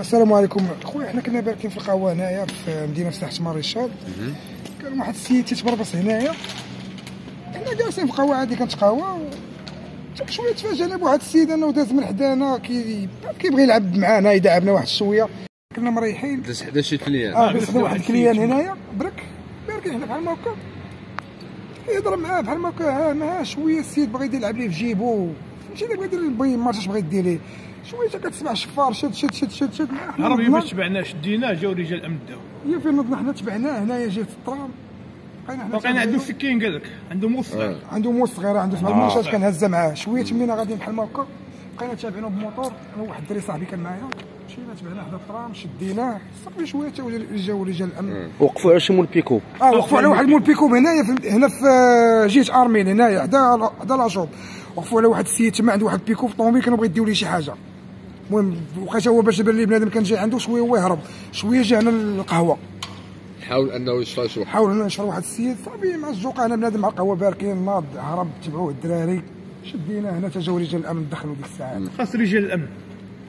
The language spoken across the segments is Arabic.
السلام عليكم. خويا حنا كنا باركين في القهوة هنايا في مدينة في ساحه ماريشال كان واحد السيد تيتبربص هنايا. كنا جالسين في قهوة عادي كنتقهوى شوية تفاجئنا بواحد السيد أنه داز من حدانا كي كيبغي يلعب معانا يدعبنا واحد شوية كنا مريحين. داز حدا شي client. آه بس واحد ال client هنايا. برك باركين حنا بحال ما هكا. يهضر معاه بحال ما هكا ها ما شوية السيد بغى يدير يلعب ليه في جيبو. فهمتي بغى يدير بغى ما عرفتش بغى يدير ليه؟ شوية تا كتسمع شفار شد شد شد شد شد نضنا- ما تبعناه شديناه جاو رجال الامن داو هي فين نضنا حنا تبعناه. هنايا جهه الترام. بقينا حنا بقينا عنده. سكين قال لك. عنده مو صغير. عنده موس صغيره عنده سبع المنشات كان هزه معاه شوية تمينا غاديين بحال ما هكا بقينا تابعينه بموطور. أنا واحد الدري صاحبي كان معايا. مشينا تبعناه حدا الترام شديناه صافي شوية تا جاو رجال الأمن. وقفوا على شي مول بيكو. آه وقفوا على واحد مول بيكوب هنايا في هنا في جهة ارمين هنايا حدا حدا لاجوب وقفوا على واحد السيد تما عنده واحد بيكوب طوموبيل كانوا بغا يديو ليه شي حاجة. المهم وقيت هو باش يبان لي بنادم كان جاي عنده شوية هو يهرب. شوية جا هنا للقهوه حاول أنه يشرى شي واحد حاول نشرب واحد السيد. صافي مع الزوقه أنا بنادم مع القهوة باركين ناض هرب تبعوه الدراري. شدينا هنا تا جاو رجال الأمن دخلوا ديك الساعة. خاص رجال الأمن.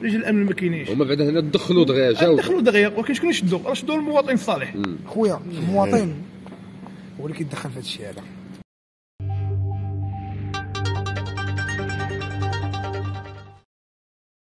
رجال الامن ما كاينينش. هما بعدا هنا دخلوا دغيا جاو. دخلوا دغيا ولكن شكون يشدوا. راه شدوا المواطن الصالح. خويا المواطن هو اللي كيتدخل في هذا الشيء هذا.